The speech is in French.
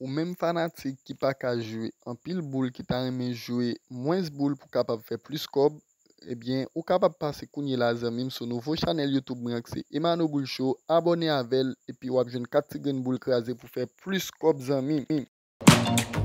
ou même fanatique qui pas qu'à jouer en pile boule qui t'a aimé jouer moins boule pour capable faire plus cob eh bien ou capable passer la zami sur nouveau channel youtube moi c'est Emmanuel boule show abonné à vel et puis ou jeune 4 boule craser pour faire plus cob zami mm.